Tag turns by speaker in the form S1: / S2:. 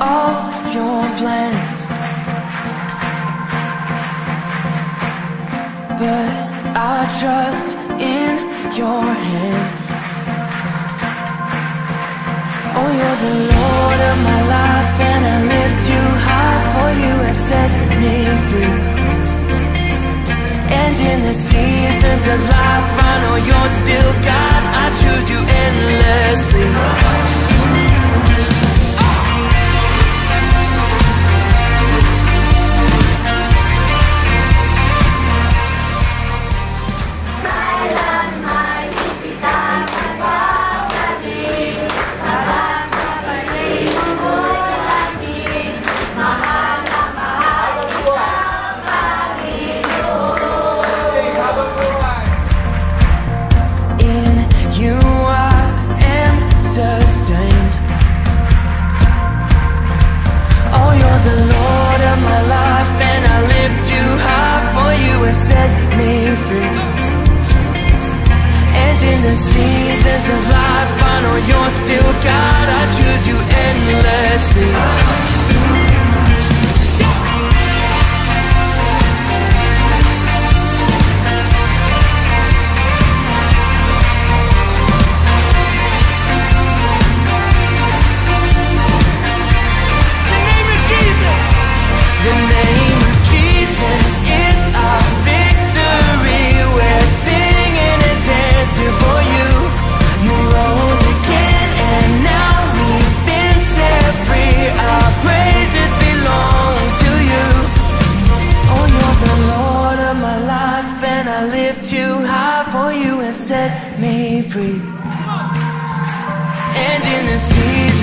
S1: all your plans. But I trust in your hands. Oh, you're the Lord of my life And I lift you high For you have set me free. And in the seasons of life I know you're still God. I choose you endlessly God, I choose you endlessly. Set me free. And in the sea